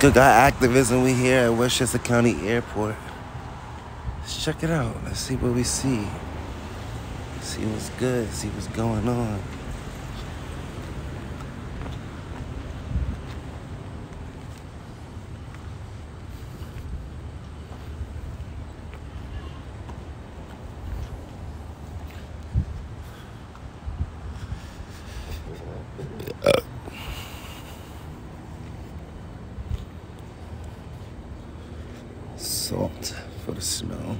Good guy activism we here at Westchester County Airport. Let's check it out. Let's see what we see. See what's good. See what's going on. Salt for the snow.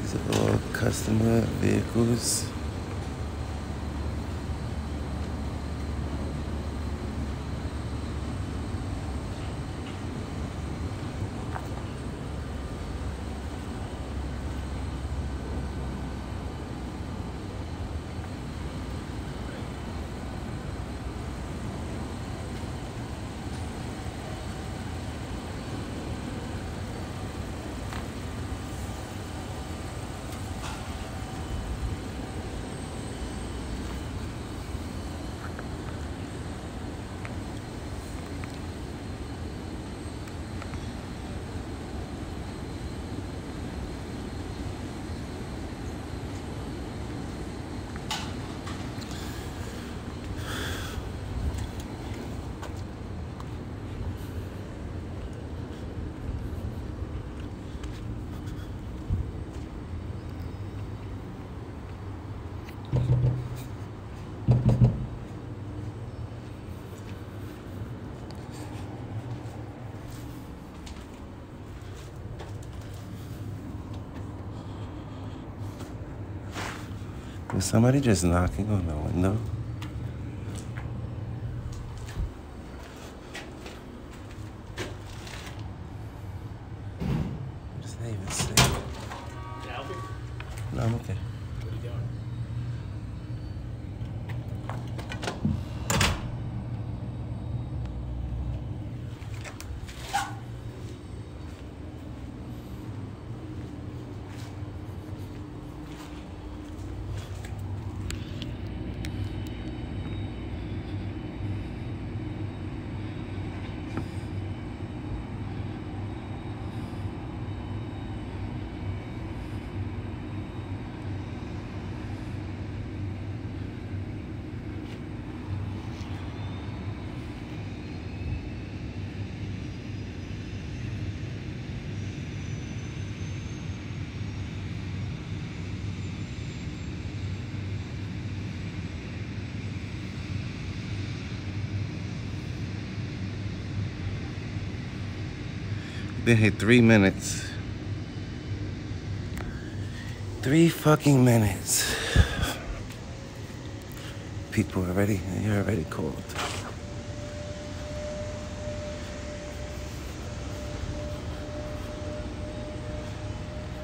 These are all customer Was somebody just knocking on the window? What does that even say? No, I'm okay. Been here three minutes. Three fucking minutes. People are already, you're already cold.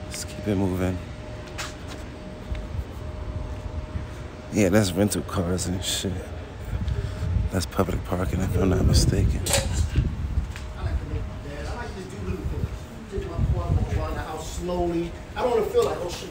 Let's keep it moving. Yeah, that's rental cars and shit. That's public parking if I'm not mistaken. I like to make my dad. I like to do little things. Take my car, I'm gonna around the house slowly. I don't want to feel like, oh shit,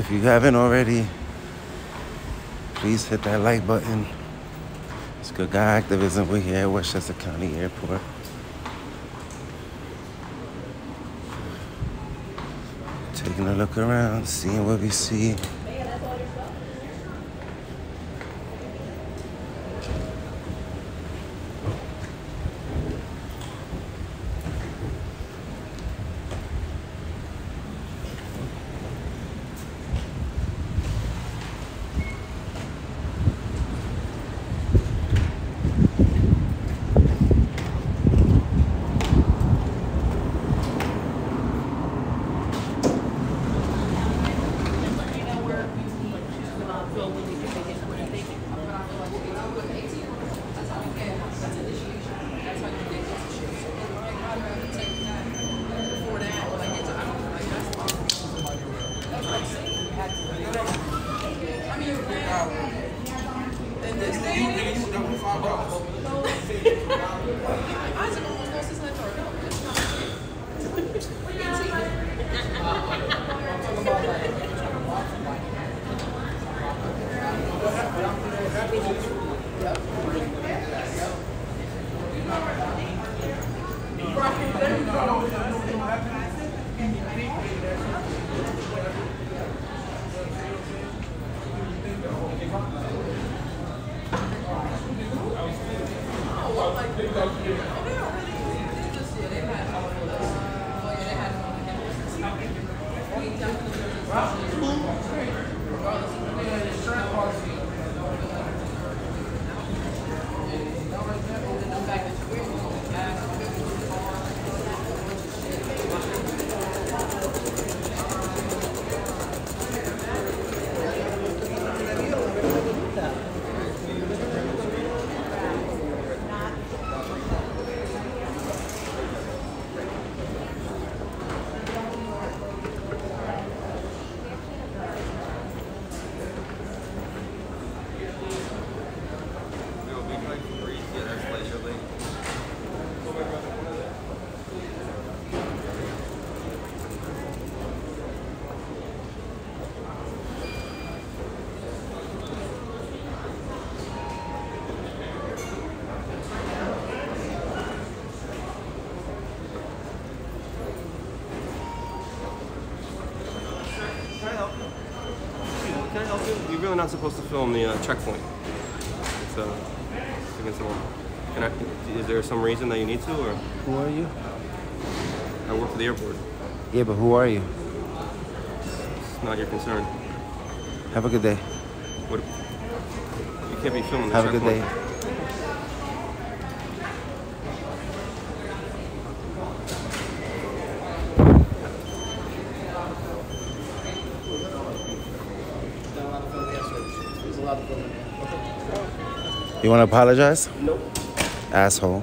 If you haven't already, please hit that like button. It's Good Guy Activism. We're here at Westchester County Airport. Taking a look around, seeing what we see. Really not supposed to film the uh, checkpoint. It's uh, against the law. Can I? Is there some reason that you need to, or Who are you? I work for the airport? Yeah, but who are you? It's not your concern. Have a good day. What? You can't be filming the Have a good day. There's a lot of filming. You want to apologize? Nope. Asshole.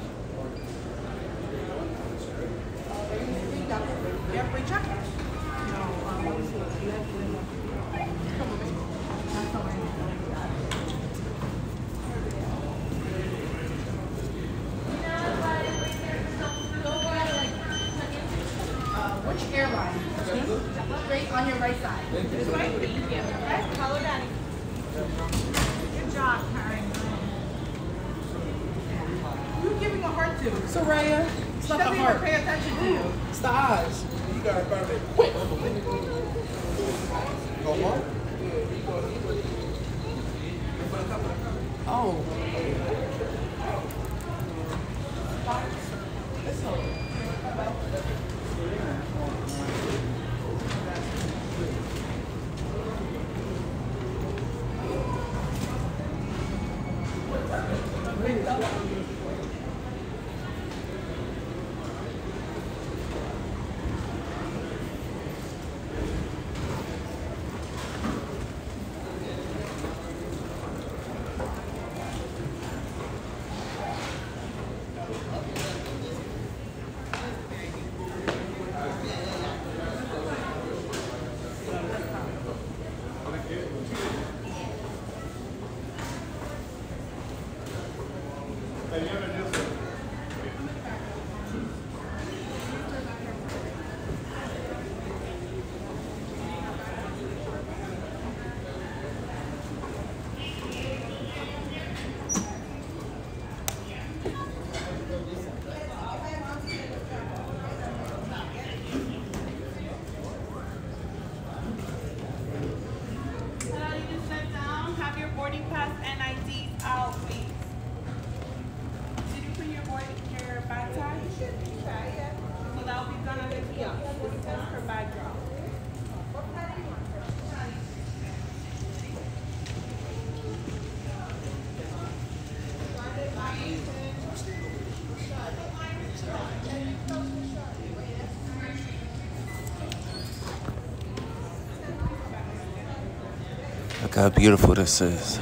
How beautiful this is.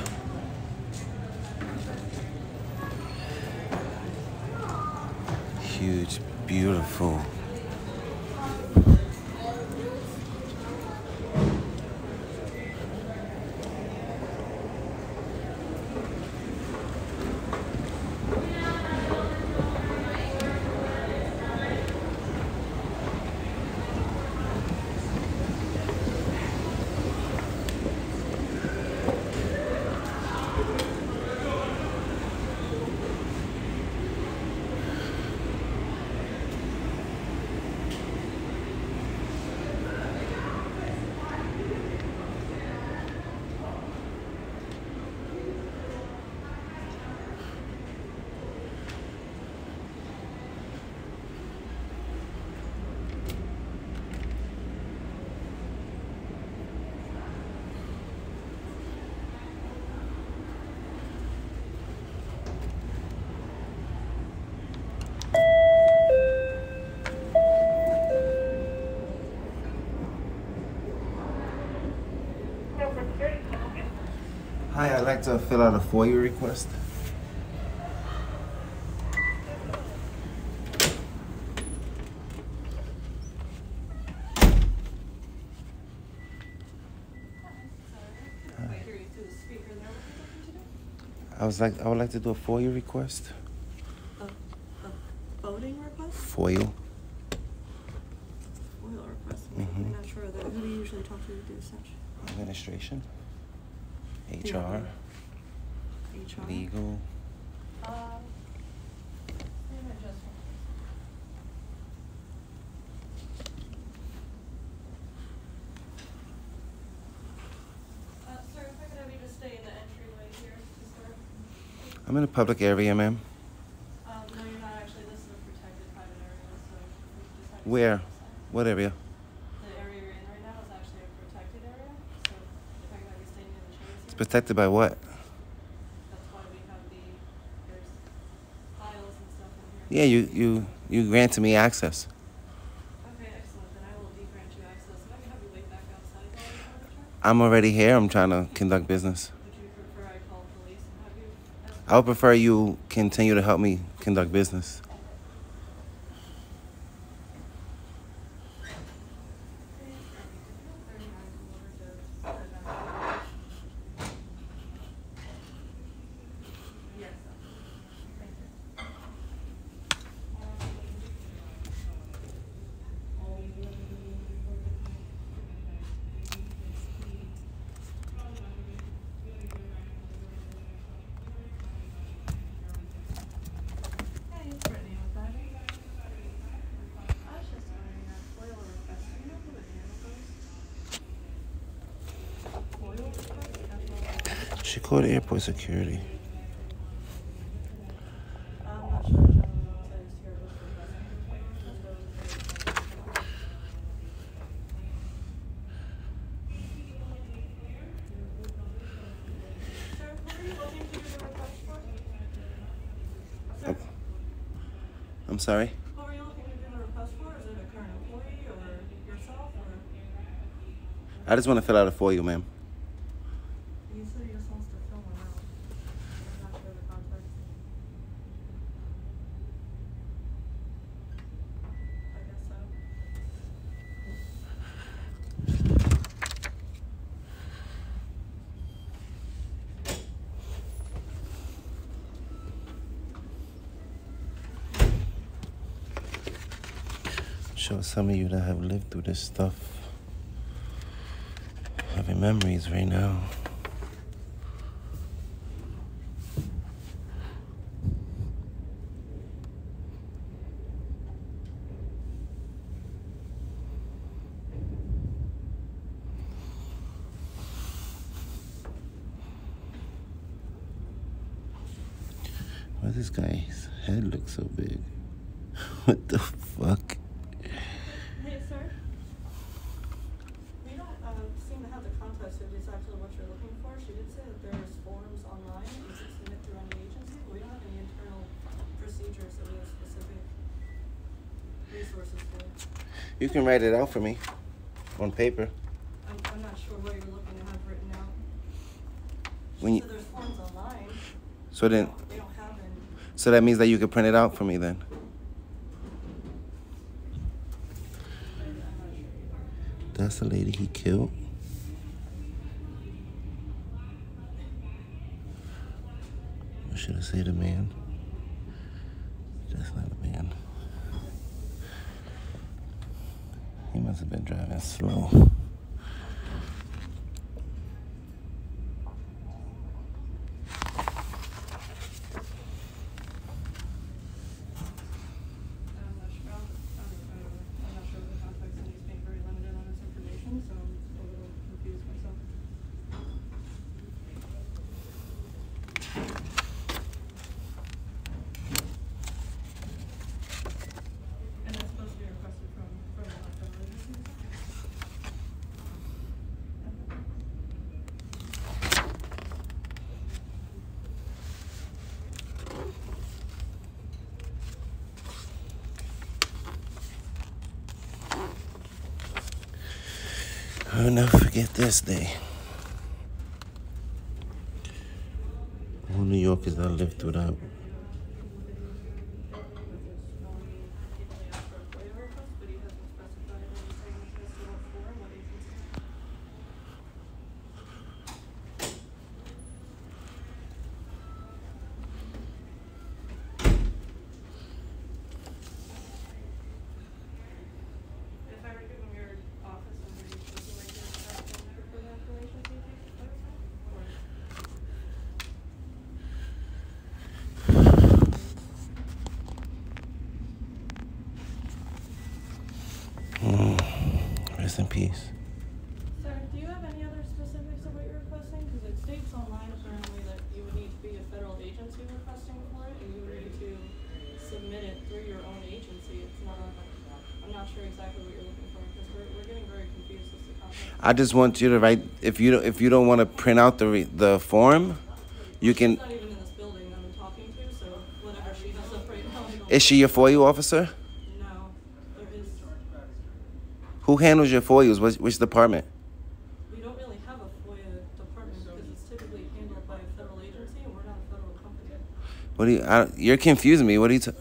Huge, beautiful. Hi, I'd like to fill out a FOIA request. I was like, I would like to do a FOIA request. Voting request? FOIA. Oil request. Mhm. I'm not sure that. Who do you usually talk to to do such? Administration. HR. HR? Legal. Uh, I could have you just stay in the entryway here to start. I'm in a public area, ma'am. Um, no, you're not actually. This is a protected private area, so we just have to Where? step. What area? The area you're in right now is actually a protected area, so if I could have you stay near the chairs It's protected by what? That's why we have the, there's files and stuff in here. Yeah, you you you granted me access. Okay, excellent. Then I will de-grant you access. If I can have you wait back outside while we have the check? I'm already here. I'm trying to conduct business. Would you prefer I call police and have you? I would prefer you continue to help me conduct business. Hey, it's Brittany with that. I was just wondering, uh, FOIL request, do you know who the handle goes? FOIL request? F-O-I-L. She called airport security. I'm not sure, John, says here was the request. Sir, who are you looking to do the request for? Sir? I'm sorry. Who are you looking to do the request for? Is it a current employee or yourself or? I just want to fill out a FOIA, ma'am. He said he just wants to fill one out. I'm not sure the context. I guess so. Show some of you that have lived through this stuff. Having memories right now. Why does this guy's head look so big? what the fuck? Hey, sir. We don't uh, seem to have the context of exactly what you're looking for. She did say that there's forms online that you should submit through any agency, but we don't have any internal procedures that we have specific resources for. You can write it out for me on paper. I'm, I'm not sure what you're looking to have written out. When you, said there's forms online. so then, They don't have any. so that means that you could print it out for me then. I'm not sure either. That's the lady he killed. Or should I say the man? That's not a man. He must have been driving slow. I'm not sure, I'm, I'm, I'm not sure of the context, and he's being very limited on his information, so I'm a little confused myself. And that's supposed to be requested from, from the federal agencies? I'll this day. All New Yorkers that lived that. He asked for a FOIA request, but he hasn't specified anything as to what for, what agency. If I were to give him your office number, you think you might get a phone number for the information, do you think, to clarify? Or? Rest in peace. Sir, do you have any other specifics of what you're requesting? Because it states online apparently that you would need to be a federal agency requesting for it, and you would need to submit it through your own agency. It's not, I'm not sure exactly what you're looking for, because we're, we're getting very confused as to context. I just want you to write. If you don't, if you don't want to print out the re, the form, you can. She's not even in this building that I'm talking to, so whatever she has up right now, Is she your FOIA officer? No, there is, Who handles your FOIAs? Which, which department? we don't really have a FOIA department, because it's typically handled by a federal agency, and we're not a federal company. What do you? I, you're confusing me. What are you? T-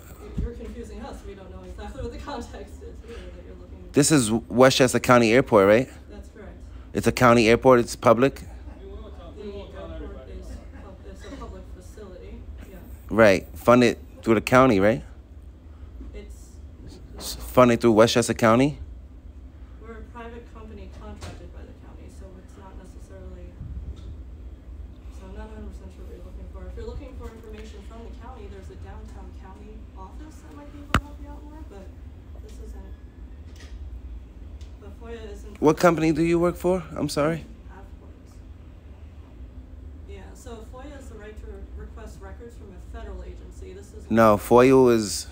You're confusing us. We don't know exactly what the context is either that you're looking. this is Westchester County Airport, right? It's a county airport. It's public. The airport is, pub- is a public facility. Right. Funded through the county, right? It's, Funded through Westchester County. we're a private company contracted by the county, so it's not necessarily. So I'm not hundred percent sure what you're looking for. If you're looking for information from the county, there's a downtown county office that might be able to help you out more, but this isn't. But FOIA isn't. What company do you work for? I'm sorry. Yeah, so FOIA is the right to request records from a federal agency. This is. No, FOIA is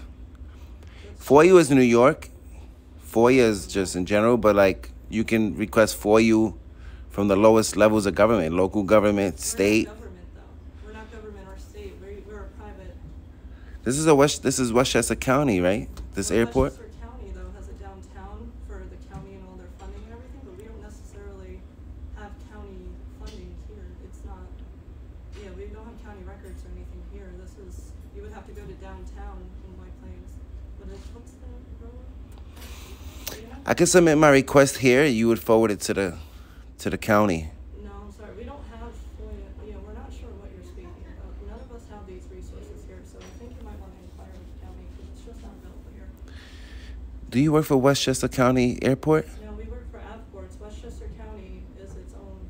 FOIA is New York. FOIA is just in general, but like you can request FOIA from the lowest levels of government, local government, state. We're not government though. We're not government or state. We're, we're a private. This is a West. This is Westchester County, right? This airport. Westchester County though has a downtown for the county and all their funding and everything, but we don't necessarily have county funding here. It's not, yeah, we don't have county records or anything here. This is, you would have to go to downtown in White Plains. But it's, what's the road? Do you know? I can submit my request here. You would forward it to the to the county. No, I'm sorry, we don't have FOIA, yeah, we're not sure what you're speaking about. None of us have these resources here, so I think you might wanna inquire with the county, because it's just not available here. Do you work for Westchester County Airport? No, we work for Avports, Westchester County is its own.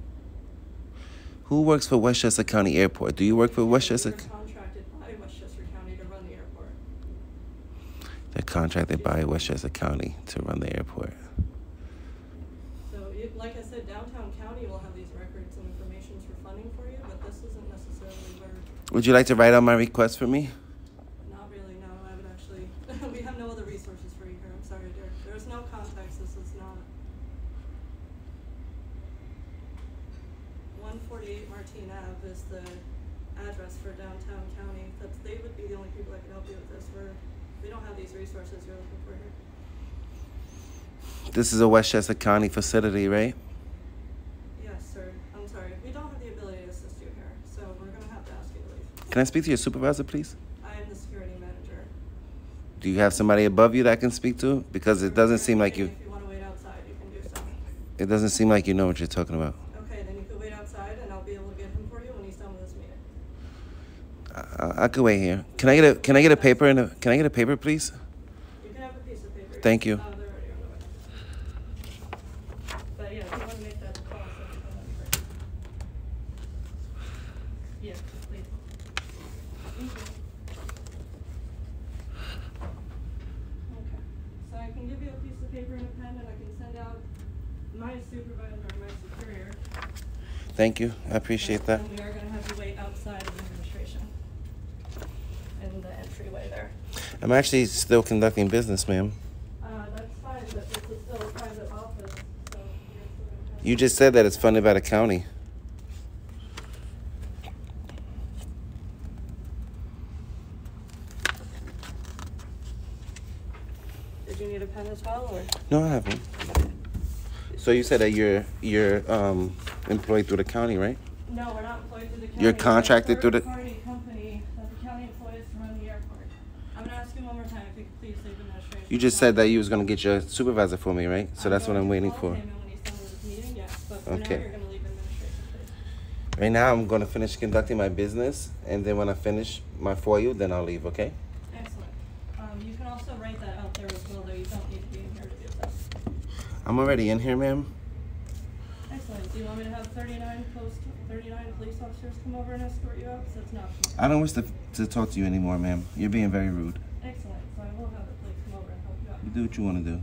Who works for Westchester County Airport? Do you work for Westchester? We're contracted by Westchester County to run the airport. They're contracted by Westchester County to run the airport. So, it, like I said, downtown county will have these records and information for funding for you, but this isn't necessarily where, Would you like to write out my request for me? eight Martine Ave is the address for downtown county. That's, they would be the only people that can help you with this. We're, we don't have these resources you're looking for here. This is a Westchester County facility, right? Yes, sir. I'm sorry. We don't have the ability to assist you here, so we're gonna have to ask you to leave. Can I speak to your supervisor, please? I am the security manager. Do you have somebody above you that I can speak to? Because it doesn't seem like you. If you wanna wait outside, you can do so. It doesn't seem like you know what you're talking about. Okay, then you can wait outside and I'll be able to get him for you when he's done with this meeting. I, I could wait here. Can I get a Can I get a paper and a Can I get a paper, please? You can have a piece of paper. Thank you. Uh, they're already on the way. But yeah, if you wanna make that call, so that'd be great. Yeah, please. Thank you. Okay, so I can give you a piece of paper and a pen and I can send out my supervisor or my superior. Thank you. I appreciate that. And we are gonna have you wait outside of administration. In the entryway there. I'm actually still conducting business, ma'am. Uh, that's fine, but this is still a private office, so you're still gonna have. You just said that it's funded by the county. Did you need a pen as well, or? No, I haven't. So you said that you're you're um, employed through the county, right? No, we're not employed through the county. You're contracted through the- Third-party company that the county employs to run the airport. I'm gonna ask you one more time if you could please leave administration. You just said that you was gonna get your supervisor for me, right? So that's what I'm waiting for. him, and when he's done with his meeting, yes, but now, Okay. you're gonna leave administration, please. Right now, I'm gonna finish conducting my business, and then when I finish my for you, then I'll leave. Okay? Excellent. Um, you can also write that out there as well, though you don't need to be in here to do this. I'm already in here, ma'am. Do you want me to have thirty-nine post, thirty-nine police officers come over and escort you out? that's option. I don't wish to, to talk to you anymore, ma'am. You're being very rude. Excellent. So I will have the police come over and help you out. You do what you want to do.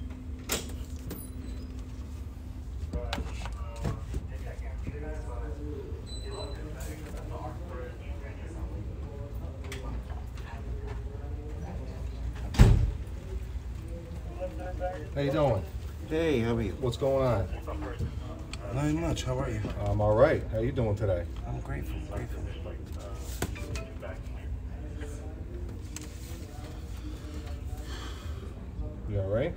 How you doing? Hey, how are you? What's going on? Not much. How are you? I'm all right. How you doing today? I'm grateful. Grateful. You all right?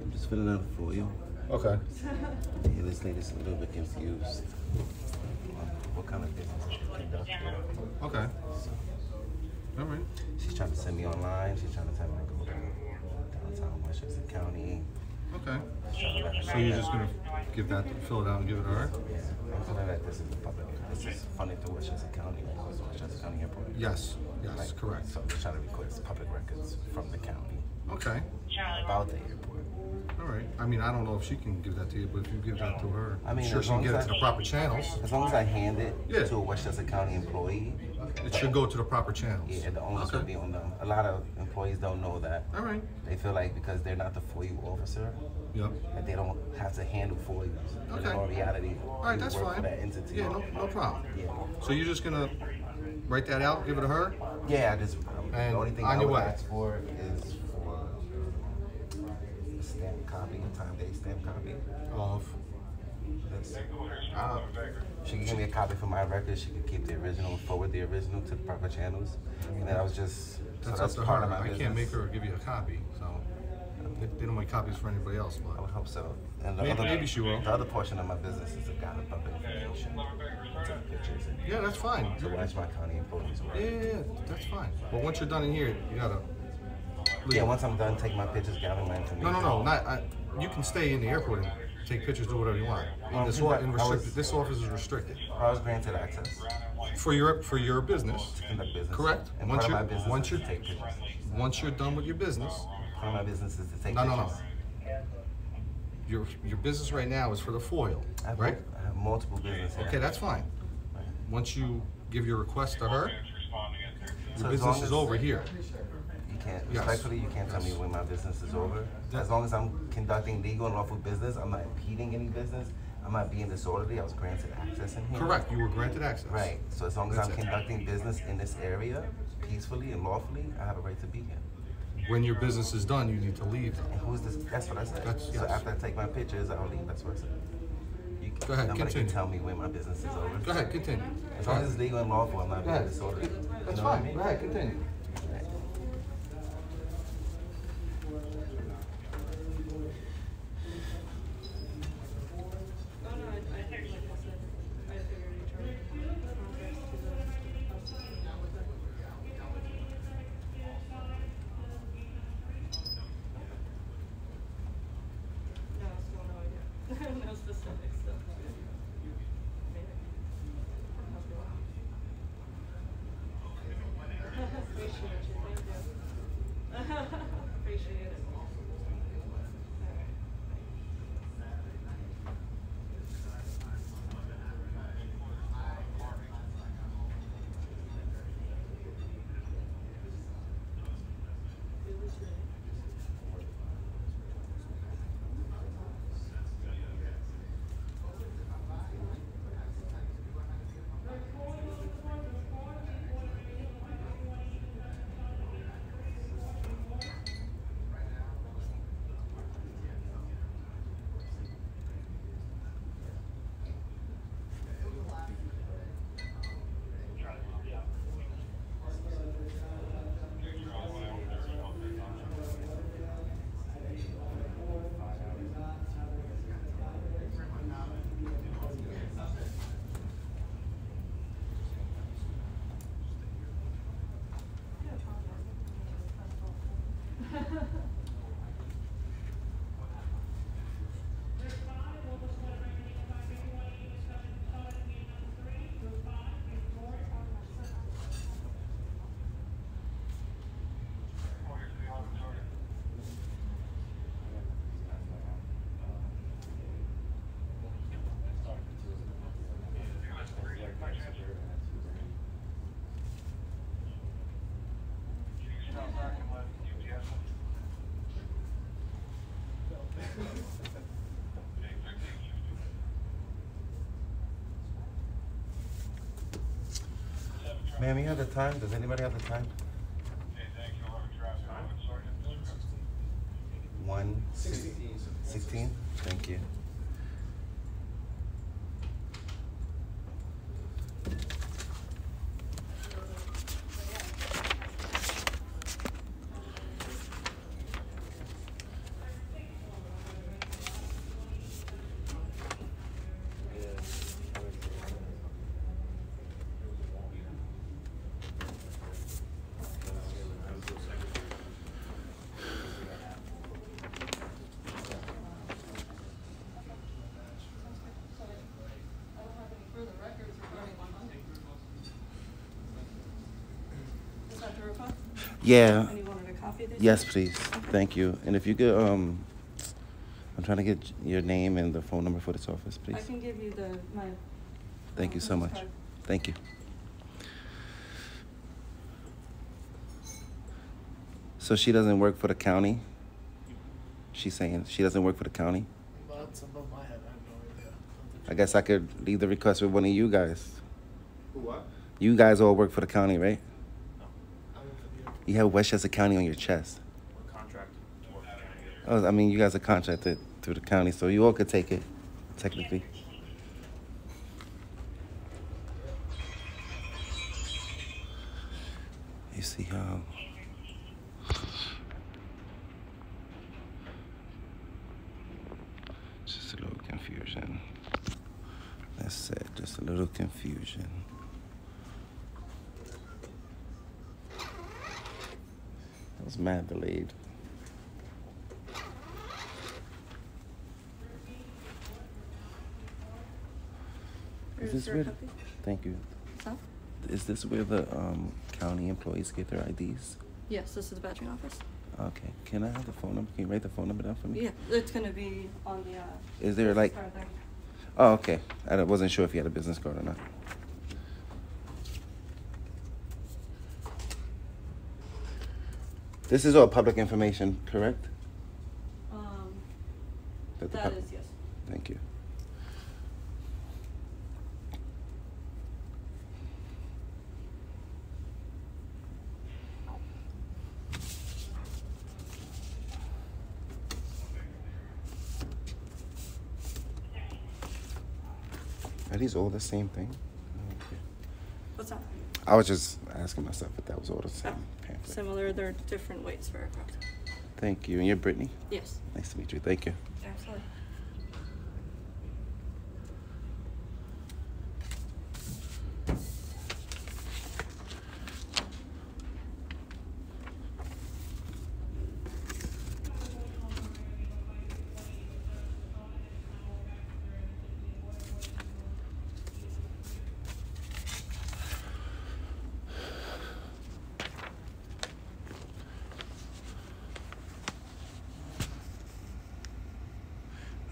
I'm just filling out for you. Okay. Yeah, this lady's a little bit confused what kind of business she conduct here. Okay. All right. She's trying to send me online. She's trying to tell me to go down downtown Westchester County. Okay. She's trying to let her So you're just gonna give that, fill it out and give it to her? Yeah, I'm her that this is public. This is funded through Westchester County because Westchester County Airport. Yes. Yes. Right. Correct. So just trying to request public records from the county Okay. about the airport. All right. I mean, I don't know if she can give that to you, but if you give that to her, I mean, sure as she can long get as it to I- the proper channels. As long as I hand it Yeah. to a Westchester County employee, It should go to the proper channels. yeah, the onus Okay. will be on them. A lot of employees don't know that. All right. They feel like because they're not the FOIA officer, Yep. that they don't have to handle FOIAs. But Okay. in all reality, All right, you that's fine. for that entity. Yeah, no, no problem. Yeah. So you're just gonna write that out, give it to her? Yeah, I just um, And the only thing on I would way. ask for is for a stamp copy, time date stamp copy. Of. This. Uh, she can give me a copy for my record. She can keep the original, forward the original to the proper channels. And then I was just so That's, that's up to part her. of my I business. can't make her give you a copy, so they, they don't make copies for anybody else. But I would hope so. And the Maybe- other, maybe she will. The other portion of my business is to gather public information, take pictures, and yeah, that's fine. to watch my county employees work. Yeah, yeah, yeah, that's fine. But once you're done in here, you gotta. Leave. Yeah, once I'm done taking my pictures, gathering my information. No, no, no. Not. I, you can stay in the airport take pictures, do whatever you want. In this, I or, in was- restricted, this office is restricted I was granted access for your for your business. to conduct business. Correct. And Once part of my you're- business once is you're- to take pictures. Once you're done with your business, Part of my business is to take No, no, pictures. no. your your business right now is for the FOIL, I have, right? I have multiple businesses. Okay, that's fine. Once you give your request to her, So your as long business is as- over here. Can't, Yes. respectfully, you can't tell me when my business is mm-hmm. over. That- As long as I'm conducting legal and lawful business, I'm not impeding any business, I'm not being disorderly, I was granted access in here. Correct. You were granted access. Right, so as long as That's I'm it. conducting business in this area peacefully and lawfully, I have a right to be here. When your business is done, you need to leave. And who's this, that's what I said. That's- So yes. after I take my pictures, I'll leave, that's what I said. You, Go ahead, Nobody continue. can tell me when my business is over. Go ahead, continue. As long as it's legal and lawful, I'm not being disorderly. That's You know what I fine. mean? Go ahead, continue. Ma'am, you have the time? Does anybody have the time? One sixteen. Thank you. I don't have any further records regarding one month. Is that the request? Yeah. And you wanted a copy of these? Yes, please. Thank you. And if you could, um, I'm trying to get your name and the phone number for this office, please. I can give you the, my. Thank you so much. card. Thank you. So she doesn't work for the county? She's saying she doesn't work for the county? But it's above my head. I have no idea. I guess I could leave the request with one of you guys. Who what? You guys all work for the county, right? I work for the You have Westchester County on your chest. Contract. Oh, I mean, you guys are contracted through the county, so you all could take it, technically. You see how. Just a little confusion. That's it, just a little confusion. That delayed. Is Is this where? Thank you. Huh? Is this where the um, county employees get their IDs? Yes, this is the badging office. Okay. Can I have the phone number? Can you write the phone number down for me? Yeah, it's gonna be on the, uh. Is there like? Oh, okay. I wasn't sure if you had a business card or not. This is all public information, correct? Um, That that is, yes. Thank you. Are these all the same thing? Okay. What's that? I was just asking myself if that was all the same Oh, pamphlet. Similar, they're different weights for aircraft. Thank you. And you're Brittany? Yes, Nice to meet you. Thank you. absolutely.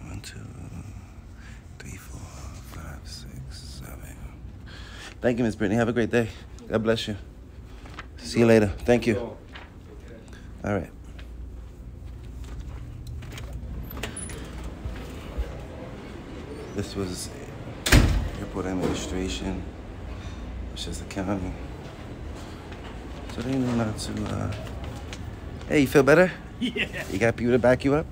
One, two, three, four, five, six, seven. Thank you, Miss Brittany. Have a great day. God bless you. See you later. Thank you. All right. This was airport administration, Westchester County. So they knew not to. Uh... Hey, you feel better? Yeah. You got people to back you up?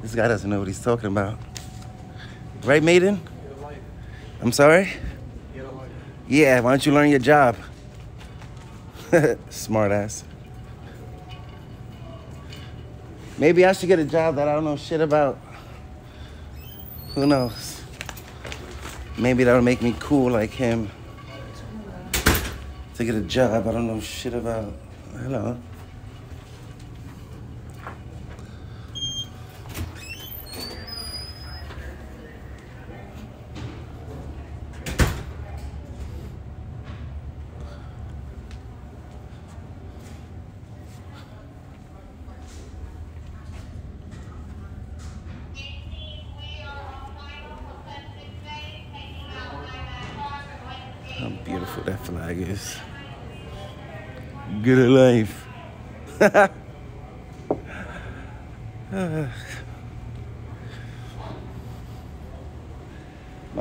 This guy doesn't know what he's talking about. Right, Maiden? I'm sorry? Yeah, why don't you learn your job? Smart ass. Maybe I should get a job that I don't know shit about. Who knows? Maybe that'll make me cool like him. To get a job I don't know shit about. Hello. My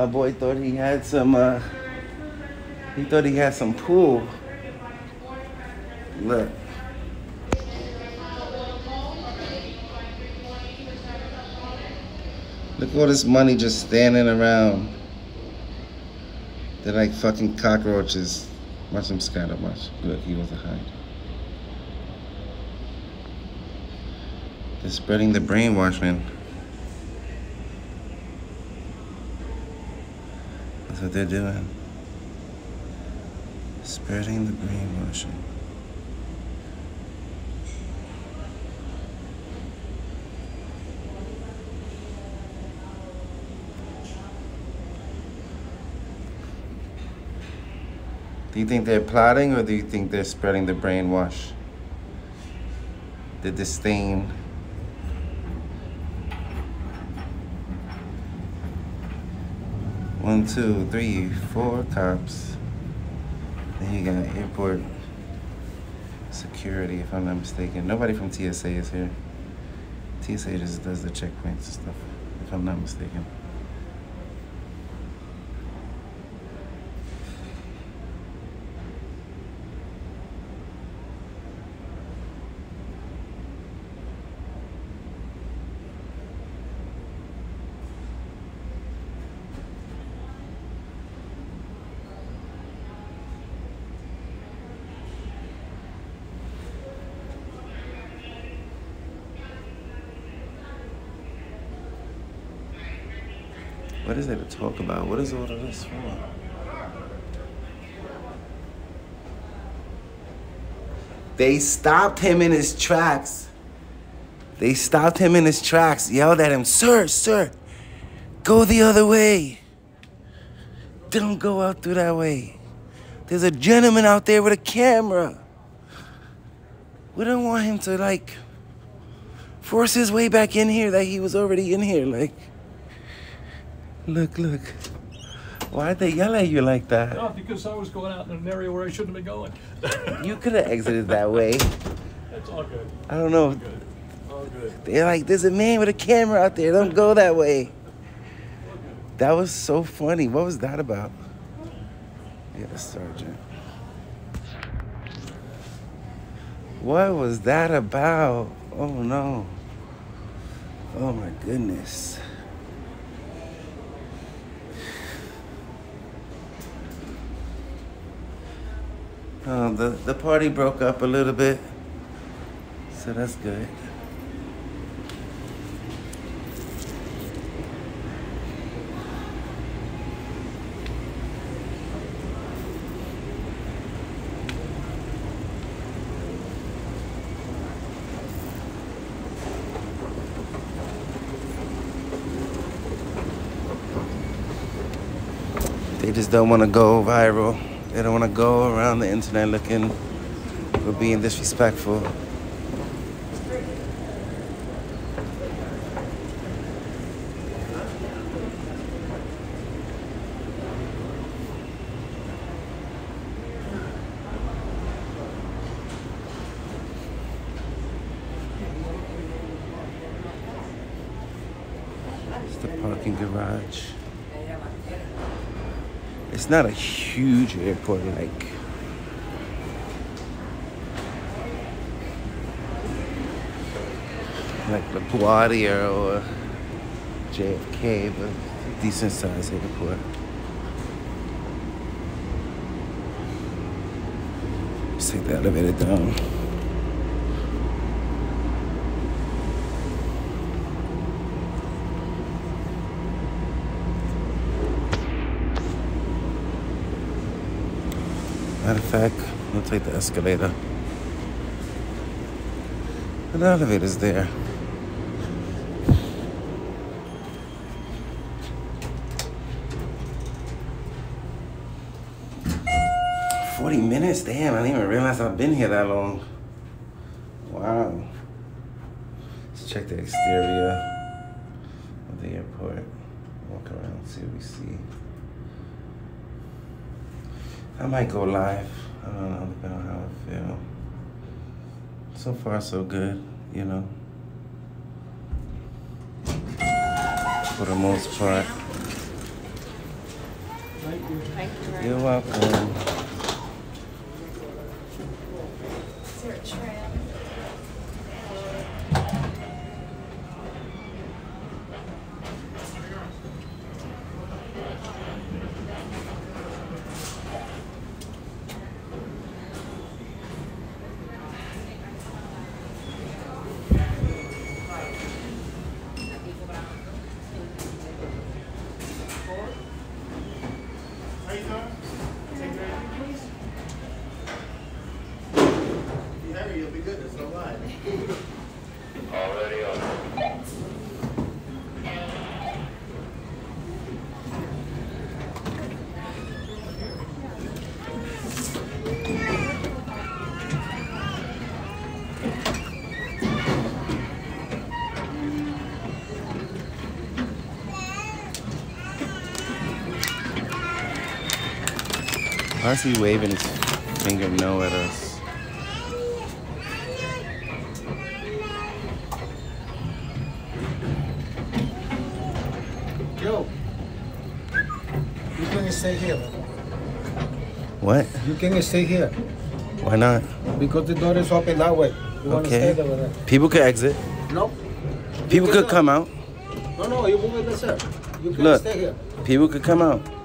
boy thought he had some, uh, he thought he had some pool. Look. Look all this money just standing around. They're like fucking cockroaches. Watch them scatter, watch. Look, he was a hide. They're spreading the brainwash, man. That's what they're doing. Spreading the brainwashing. Do you think they're plotting or do you think they're spreading the brainwash? The disdain. One, two, three, four cops. Then you got airport security, if I'm not mistaken. Nobody from TSA is here. TSA just does the checkpoints and stuff, if I'm not mistaken. What is there to talk about? What is all of this for? They stopped him in his tracks. They stopped him in his tracks, yelled at him, Sir, sir, go the other way. Don't go out through that way. There's a gentleman out there with a camera. We don't want him to, like, force his way back in here that he was already in here. Like, look, look. Why'd they yell at you like that? No, because I was going out in an area where I shouldn't have been going. You could have exited that way. That's all good. I don't know. Good. All good. They're like, there's a man with a camera out there. Don't go that way. That was so funny. What was that about? Yeah, the sergeant. What was that about? Oh no. Oh my goodness. Oh, the, the party broke up a little bit. So that's good. They just don't want to go viral. They don't want to go around the internet looking for being disrespectful. It's the parking garage. It's not a huge airport like like LaGuardia or JFK, but a decent sized airport. Let's take the elevator down. Matter of fact, we'll take the escalator. The elevator's there. Forty minutes? Damn, I didn't even realize I've been here that long. Wow. Let's check the exterior so far so good, you know. For the most part. Thank you. Thank you You're welcome. Why is he waving his finger no at us? Yo, you can stay here. What? You can stay here Why not? because the door is open that way. You Okay. there? People could exit. No. People could come out. No, no, you move it yourself. You can Look. stay here. People could come out.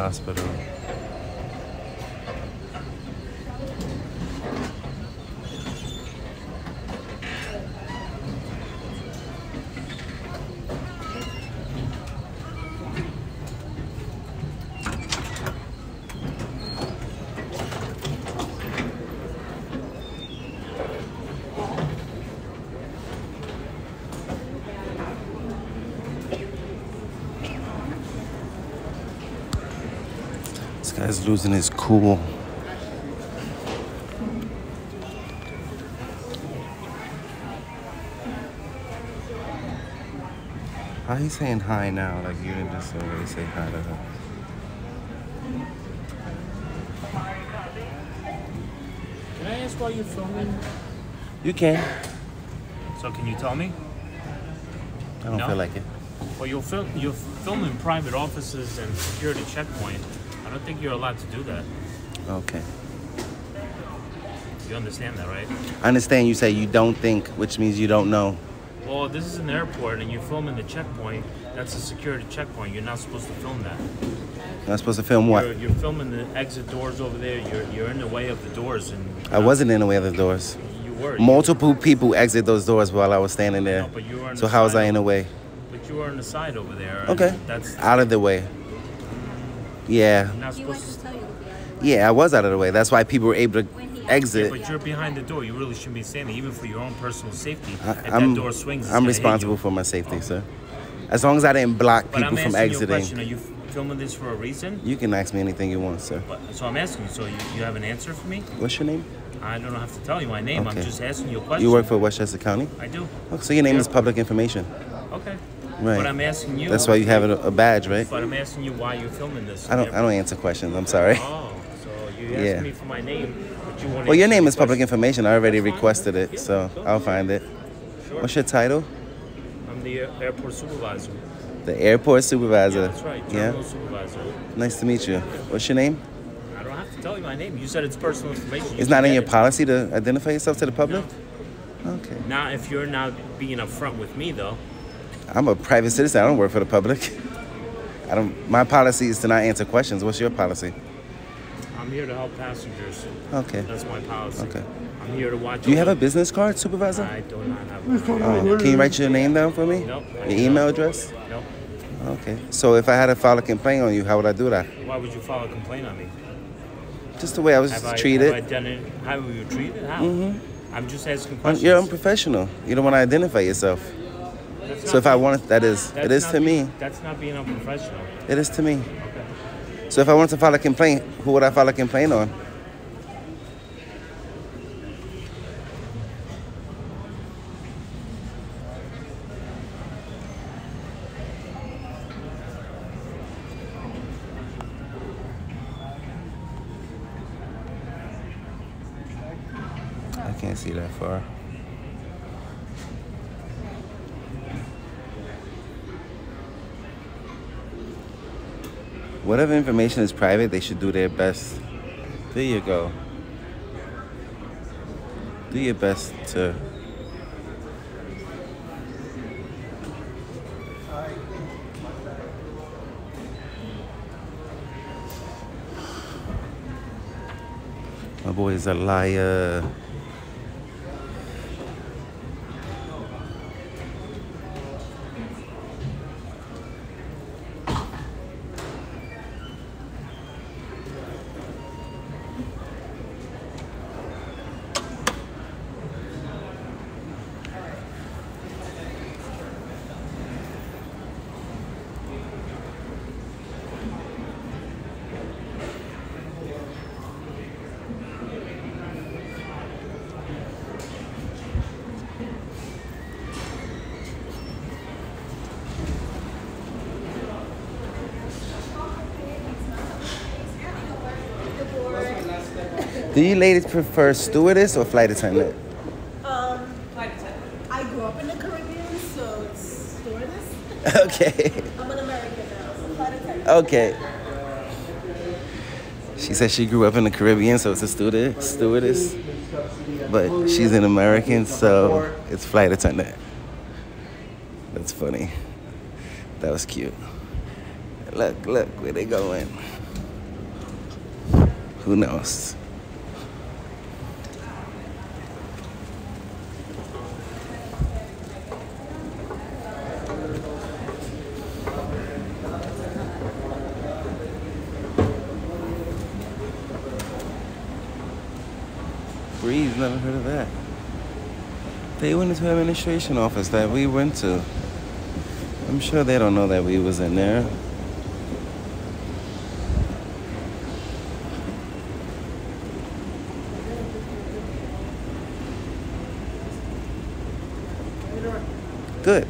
Hospital. This guy's losing his cool. How you saying hi now? Like you didn't just already say hi to her. Can I ask why you're filming? You can. So can you tell me? I don't No? feel like it. Well, you're film you're filming private offices and security checkpoint. I don't think you're allowed to do that. Okay. You understand that, right? I understand you say you don't think, which means you don't know. Well, this is an airport and you're filming the checkpoint. That's a security checkpoint. You're not supposed to film that. You're not supposed to film what? You're, you're filming the exit doors over there. You're you're in the way of the doors and I wasn't in the way of the doors. you were. Multiple people exit those doors while I was standing there. No, but you were So how was I in the way? But you were on the side over there. Okay. That's Out of the way. Yeah. not supposed to. Yeah, I was out of the way. That's why people were able to exit. But you're behind the door. You really shouldn't be standing, even for your own personal safety. I, if I'm, that door swings, I'm responsible for my safety, sir. As long as I didn't block But I'm people from asking you a question. exiting. Are you filming this for a reason? You can ask me anything you want, sir. But, so I'm asking you. So you, you have an answer for me? What's your name? I don't have to tell you my name. I'm just asking you a question. You work for Westchester County? I do. Oh, so your name Yeah. is public information. Okay. Right. But I'm asking you. That's why you have a, a badge, right? But I'm asking you why you're filming this. I don't. I don't answer questions. I'm sorry. Oh, so you asking Yeah. me for my name, but you want. Well, your name is public information. I already requested it, so I'll find it. Sure. What's your title? I'm the airport supervisor. The airport supervisor. Yeah, that's right. Yeah. Supervisor. Nice to meet you. What's your name? I don't have to tell you my name. You said it's personal information. You It's not in your it. policy to identify yourself to the public. Okay. Now, if you're not being upfront with me, though, I'm a private citizen. I don't work for the public. I don't. My policy is to not answer questions. What's your policy? I'm here to help passengers. Okay. That's my policy. Okay. I'm here to watch. Do you have a business card, supervisor? I do not have one. Oh, can you write your name down for me? Nope. Your email address? Nope. Okay. So if I had to file a complaint on you, how would I do that? Why would you file a complaint on me? Just the way I was Have I, treated. Have I done it? How were you treated? How? Mhm. I'm just asking questions. You're unprofessional. You don't want to identify yourself. That's So if I being- wanted, that is, it is to being- me. That's not being unprofessional. It is to me. Okay. So if I wanted to file a complaint, who would I file a complaint on? I can't see that far. Whatever information is private, they should do their best. There you go. Do your best to. My boy is a liar. Do you ladies prefer stewardess or flight attendant? Um, I grew up in the Caribbean, so it's stewardess. Okay. I'm an American now, so flight attendant. Okay. She said she grew up in the Caribbean, so it's a steward, stewardess. But she's an American, so it's flight attendant. That's funny. That was cute. Look, look, where they going? Who knows? Breeze, never heard of that. They went the administration office that we went to. I'm sure they don't know that we was in there. Good.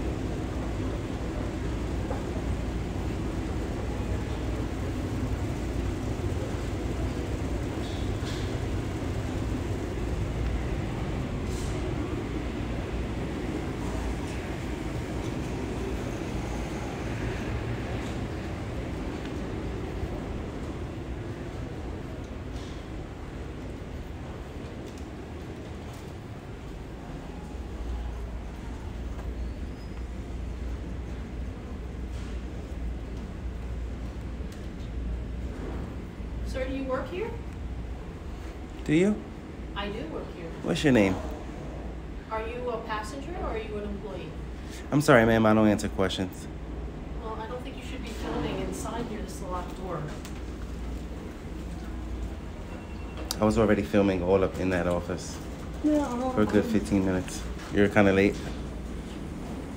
Sir, do you work here? Do you? I do work here. What's your name? Are you a passenger or are you an employee? I'm sorry, ma'am. I don't answer questions. Well, I don't think you should be filming inside here. This is a locked door. I was already filming all up in that office Yeah, for a good um, 15 minutes. You're kind of late.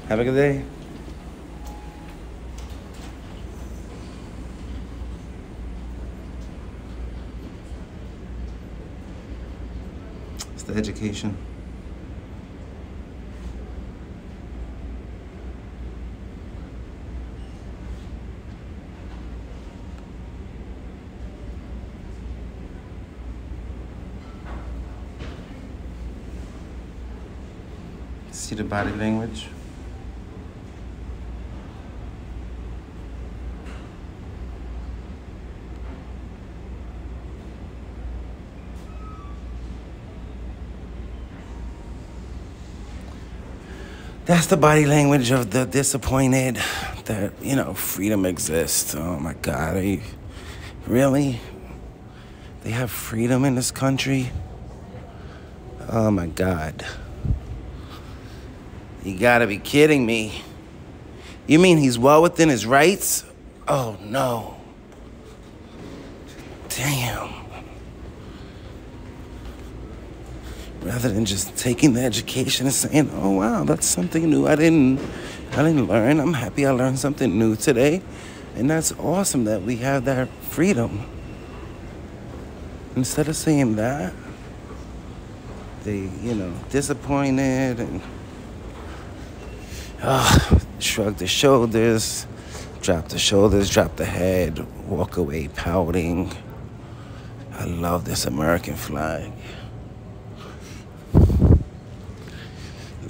Have a good day. It's education. See the body language? That's the body language of the disappointed that, you know, freedom exists. Oh my God. You, really? They have freedom in this country? Oh my God. You gotta be kidding me. You mean he's well within his rights? Oh no. Damn. Rather than just taking the education and saying, oh wow, that's something new. I didn't I didn't learn. I'm happy I learned something new today. And that's awesome that we have that freedom. Instead of saying that, they, you know, disappointed and uh, shrug the shoulders, drop the shoulders, drop the head, walk away pouting. I love this American flag.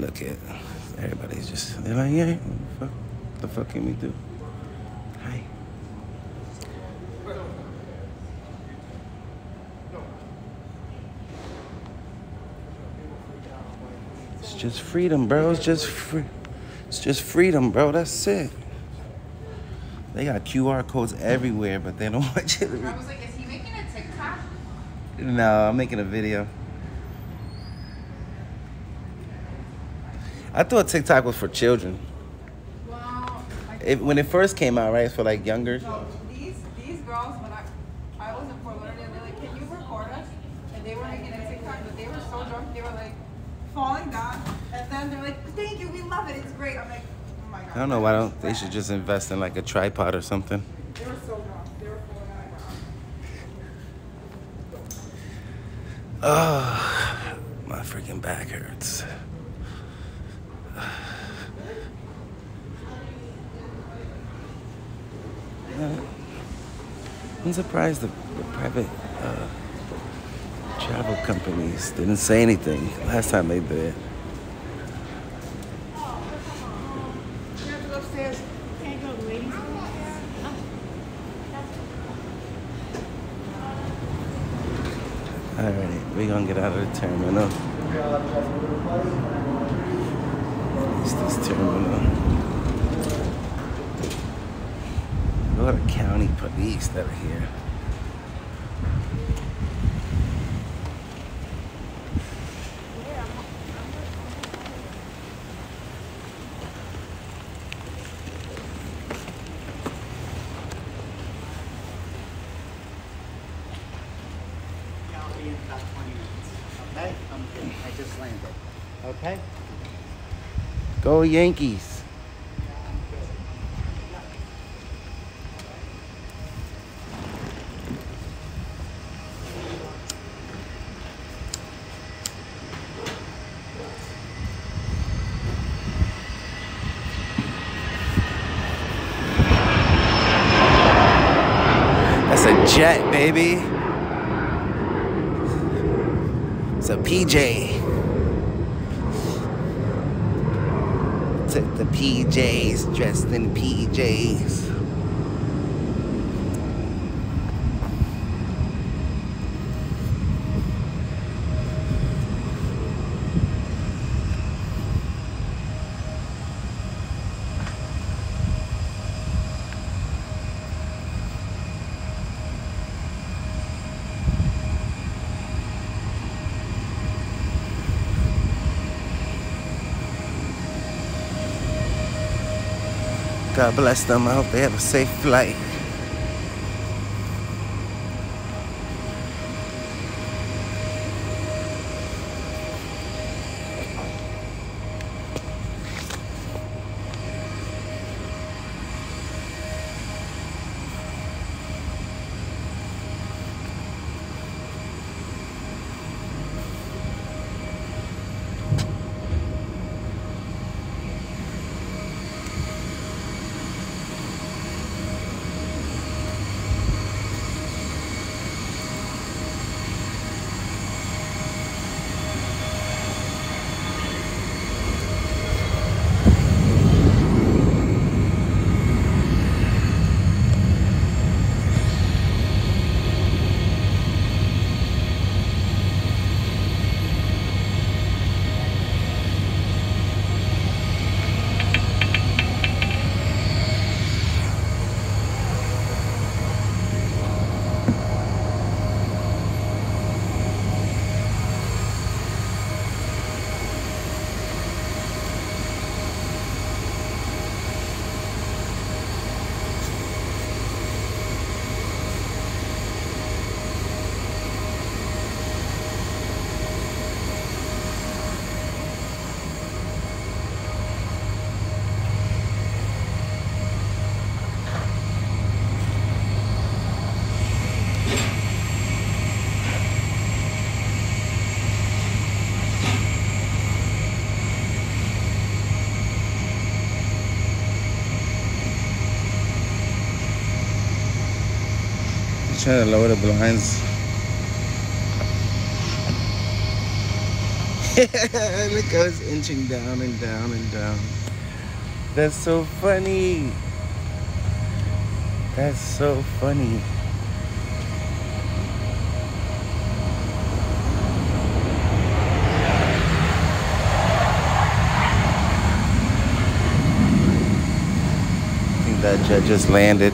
Look at everybody's just they're like, yeah, fuck, the fuck can we do? Hi. It's just freedom, bro. It's just free. It's just freedom, bro. That's it. They got QR codes everywhere, but they don't want you to. I was like, is he making a TikTok? No, I'm making a video. I thought TikTok was for children. Well, It, when it first came out, right, it's for like younger. no, these these girls when I I was in Fort Lauderdale, they're like, can you record us? And they were making a TikTok, but they were so drunk, they were like falling down, and then they're like, thank you, we love it, it's great. I'm like, oh my god. I don't know why don't they should just invest in like a tripod or something. They were so drunk, they were falling out. Oh, my freaking back hurts. Uh, I'm surprised the, the private uh, travel companies didn't say anything last time they did. You have to go upstairs. Can't go to the ladies' All right, we're gonna get out of the terminal. It's this terminal. A lot of county police that are here. I'll be in about 20 minutes. Okay? I'm good. I just landed. Okay? Go Yankees. That's a jet, baby. It's a PJ. Took the PJs, dressed in PJs. Bless them. I hope they have a safe flight. Trying to lower the blinds. Look how it's inching down and down and down. That's so funny. That's so funny. I think that jet just landed.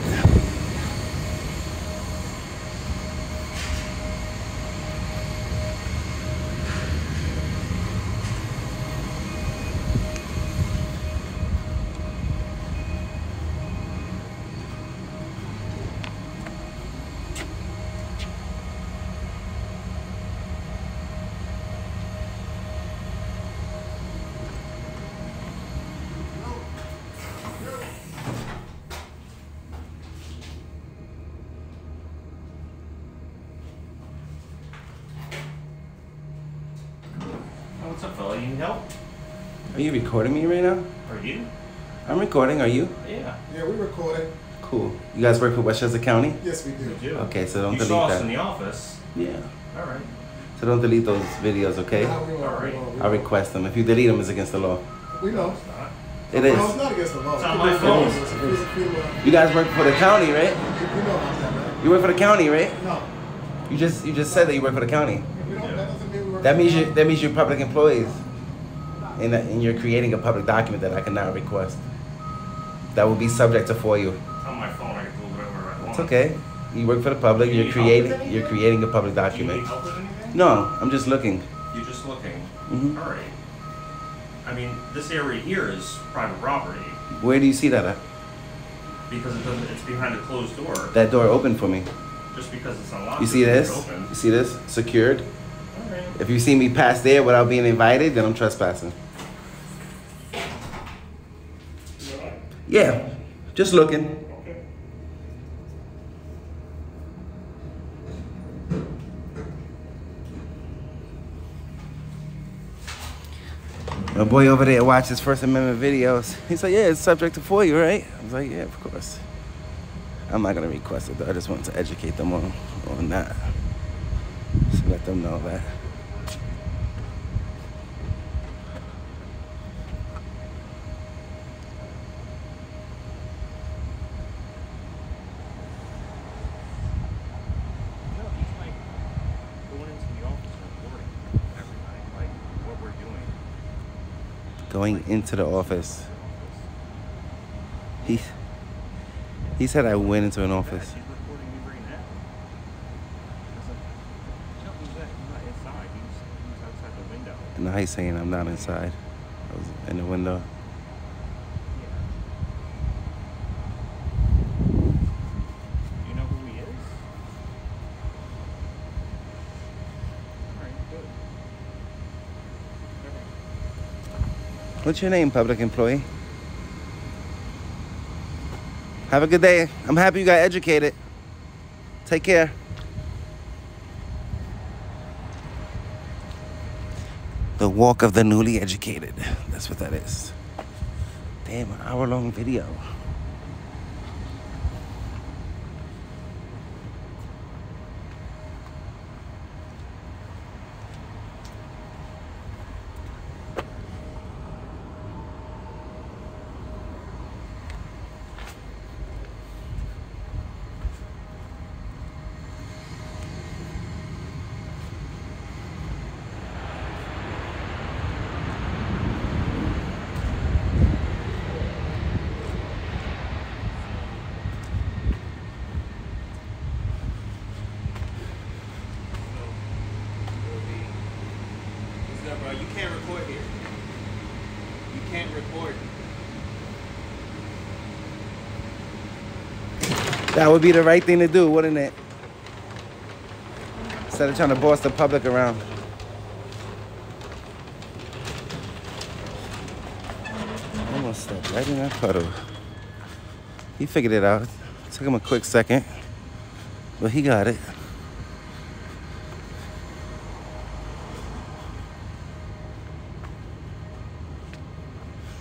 Recording me right now? Are you? I'm recording. Are you? Yeah. Yeah, we recorded. Cool. You guys work for Westchester County? Yes, we do. You do. Okay, so don't you delete saw us that. in the office. Yeah. All right. So don't delete those videos, okay? Nah, we won't, All right. we won't, we I won't. request them. If you delete them, it's against the law. We know. It's not. It No, it's not against the law. It's on It my is- is- is- is- You guys work for the county, right? We know about that, right? You work for the county, right? No. You just you just said that you work for the county. We don't, that doesn't mean we work That means you law. that means you're public employees, and and you're creating a public document that I cannot request. That will be subject to FOIA. It's on my phone. I can do whatever I want. It's okay. You work for the public. You You're need help with creating you're creating a public document. need help with? No, I'm just looking. You're just looking. Mhm. All right. I mean, this area here is private property Where do you see that at? because it doesn't. It's behind a closed door. That door open for me. Just because it's unlocked. You see this? You see this? Secured. All right. If you see me pass there without being invited, then I'm trespassing. Yeah, just looking. My boy over there watches First Amendment videos. He's like, yeah, it's subject to FOIA, right? I was like, yeah, of course. I'm not gonna request it though. I just wanted to educate them on on that. So let them know that. No, he's like going into the office and reporting every night, like what we're doing. Going into the office. He he said I went into an office. He's recording me right now. I was like, no, he's not, he's not inside. He's, he's outside the window. And now he's saying I'm not inside. I was in the window. Do you know who he is? All right, good. Okay. What's your name, public employee? Have a good day. I'm happy you got educated. Take care. The walk of the newly educated. That's what that is. Damn, an hour long video. That would be the right thing to do, wouldn't it? Instead of trying to boss the public around. Almost stepped right in that puddle. He figured it out. Took him a quick second, but he got it.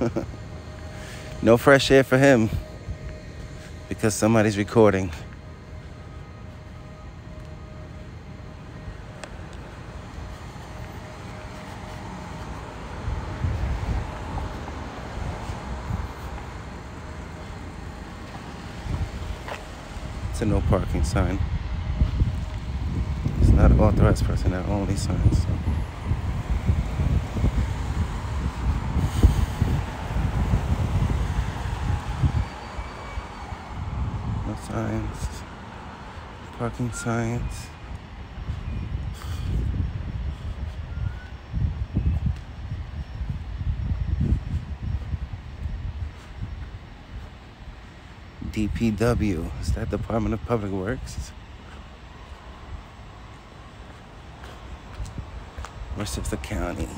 no fresh air for him because somebody's recording. It's a no parking sign. It's not authorized personnel only sign. So. Parking signs. DPW. Is that Department of Public Works? Westchester County.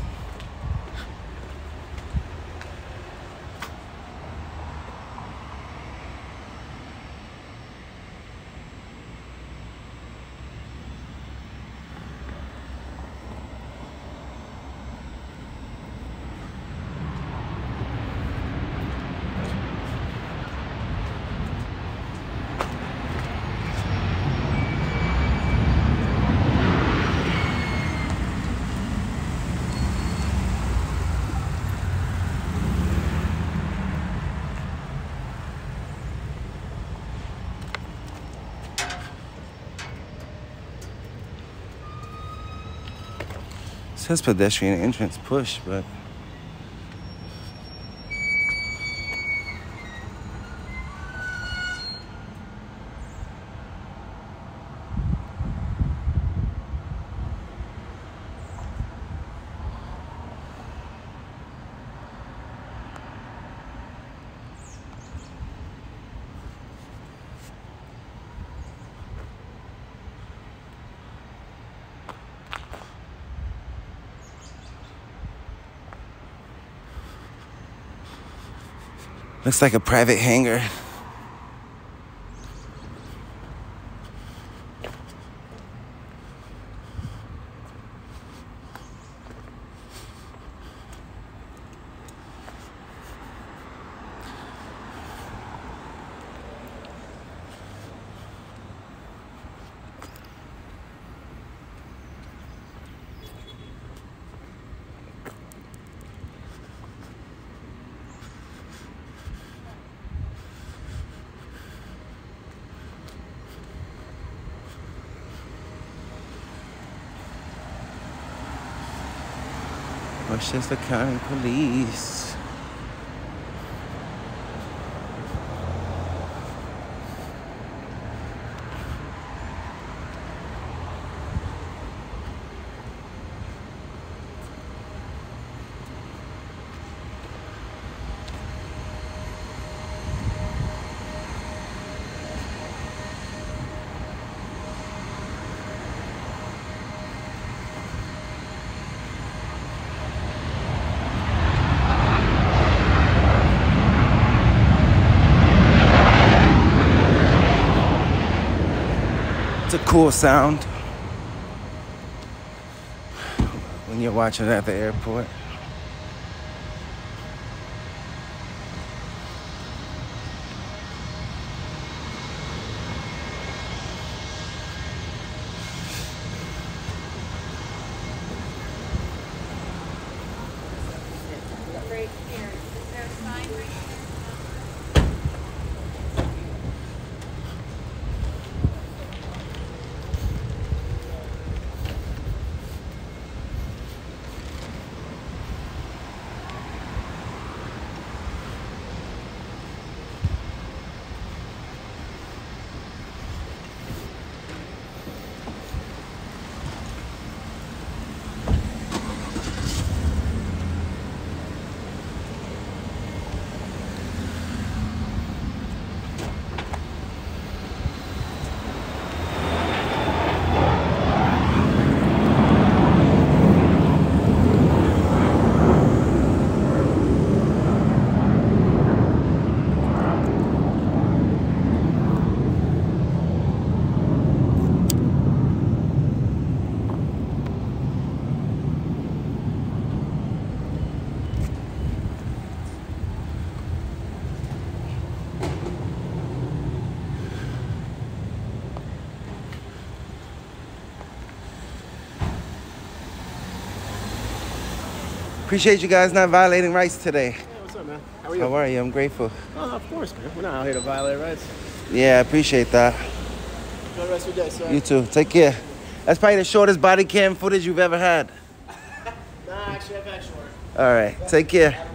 Says pedestrian entrance push, but looks like a private hangar. Westchester County Police. Cool sound when you're watching at the airport. Right here. Is there a sign right Appreciate you guys not violating rights today. What's up, man? How are you? How are you? I'm grateful. Oh, of course, man. We're not out here to violate rights. Yeah, I appreciate that. Enjoy the rest of your day, sir. You too. Take care. That's probably the shortest body cam footage you've ever had. Nah, actually, I've had shorter. All right. Take care.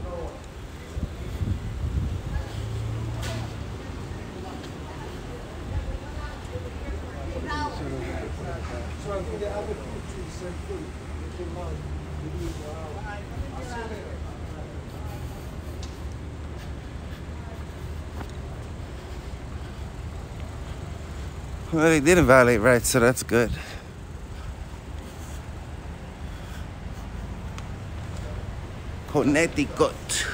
Well, they didn't violate rights, so that's good. Connecticut.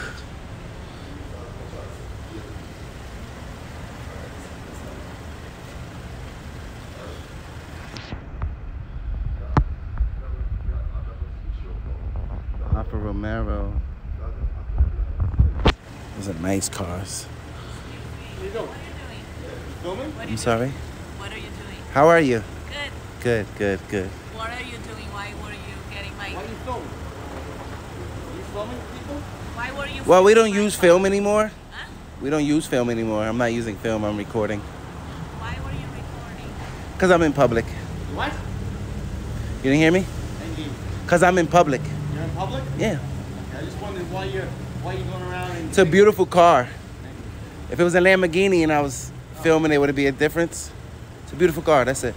Alfa Romero. Those are nice cars. What are you doing? Filming? I'm sorry. What are you doing? How are you? Good. Good, good, good. What are you doing? Why were you getting my? Why are you filming? Are you filming people? Why were you? Well, we don't use car? film anymore. Huh? We don't use film anymore. I'm not using film. I'm recording. Why were you recording? Cause I'm in public. What? You didn't hear me? And you, Cause I'm in public. you're in public? Yeah. Okay, I just wondered why you're why you going around and It's a beautiful car. If it was a Lamborghini and I was oh. filming it, would it be a difference? It's a beautiful car. That's it.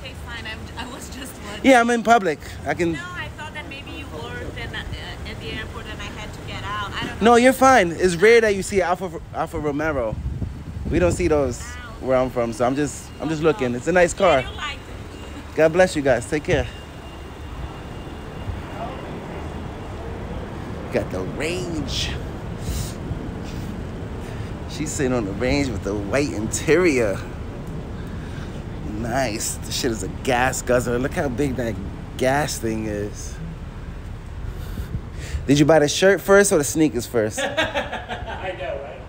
Okay, fine. I'm, I was just wondering. Yeah, I'm in public. I can. No, I thought that maybe you worked and, uh, at the airport and I had to get out. I don't know. No, you're fine. It's rare that you see Alpha Alfa Romero. We don't see those where I'm from, so I'm just I'm just looking. It's a nice car. God bless you guys. Take care. Got the range. She's sitting on the range with the white interior. Nice. This shit is a gas guzzler. Look how big that gas thing is. Did you buy the shirt first or the sneakers first? I know, right?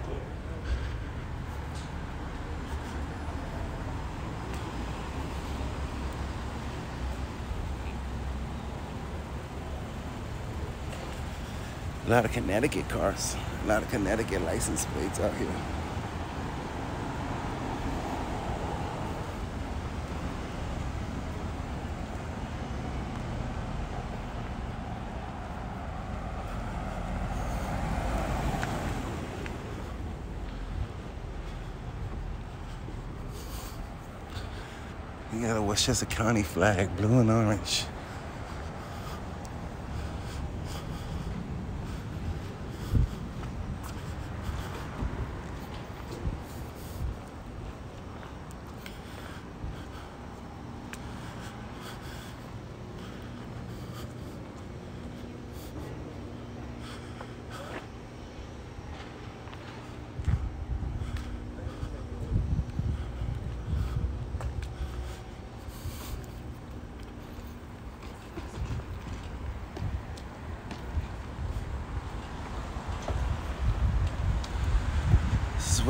A lot of Connecticut cars. A lot of Connecticut license plates out here. You got a Westchester County flag, blue and orange.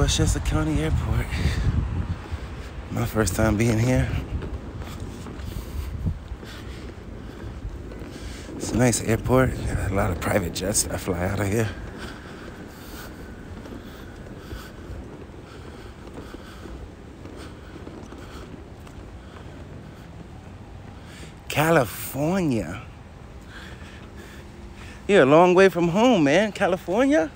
Westchester County Airport. My first time being here. It's a nice airport. A lot of private jets that fly out of here. California. You're a long way from home, man. California?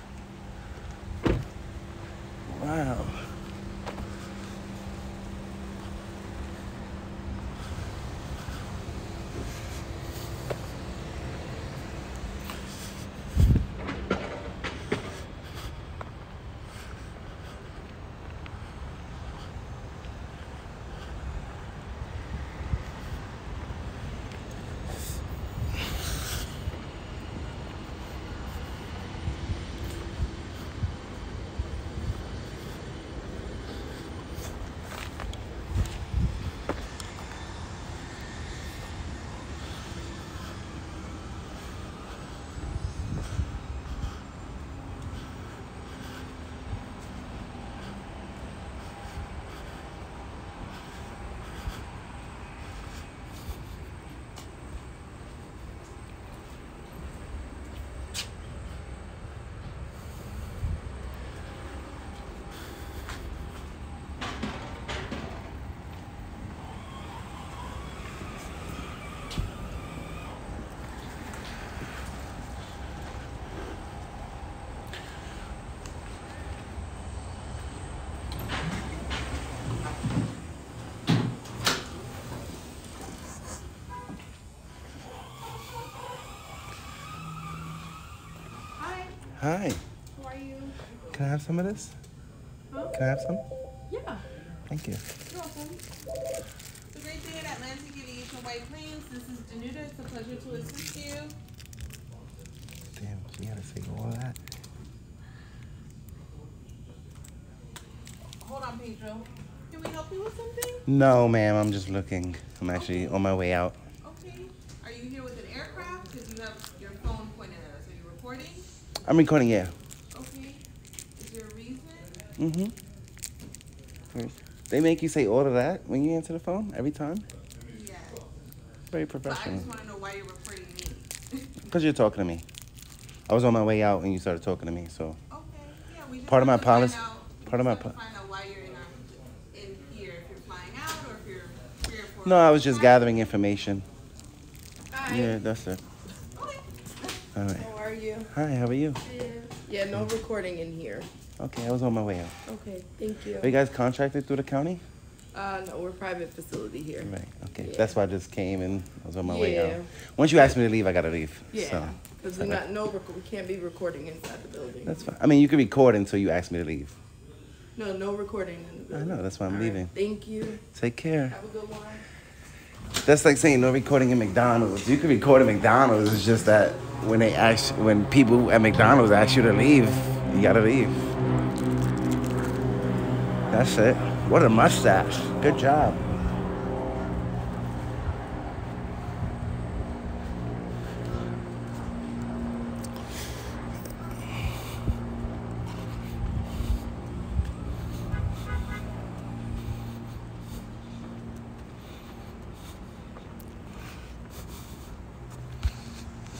Hi. How are you? Can I have some of this? Huh? Can I have some? Yeah. Thank you. You're welcome. It's a great day at Atlantic Aviation White Plains. This is Danuta. It's a pleasure to assist you. Damn, she had to say all that. Hold on, Pedro. Can we help you with something? No, ma'am. I'm just looking. I'm actually on my way out. Okay. Are you here with an aircraft? Because you have your phone pointed at us. Are you recording? I'm recording. Yeah. Okay. Is there a reason? Mm-hmm. They make you say all of that when you answer the phone every time. Yeah. Very But I just want to know why you're recording me. Because you're talking to me. I was on my way out and you started talking to me. So Okay. Yeah, we just part of my policy. out- Part of my. to Po- find out why you're in, our, in here. If you're flying out or if you're here for. no, I was just gathering information. Yeah, that's it. Okay. All right. You? Hi. How are you? Yeah, no recording in here. Okay, I was on my way out. Okay, thank you. Are you guys contracted through the county? Uh, no, we're private facility here. Right. Okay. Yeah. That's why I just came and I was on my way Yeah. out. Once you ask me to leave, I gotta leave. Yeah, So, because we're okay. not, no, we can't be recording inside the building. That's fine. I mean, you can record until you ask me to leave. No, no recording in the building. I know. That's why I'm All right, leaving. Thank you. Take care. Have a good one. That's like saying no recording in McDonald's. You can record at McDonald's. It's just that when they ask, when people at McDonald's ask you to leave, you gotta leave. That's it. What a mustache. Good job.